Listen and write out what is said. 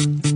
Bye.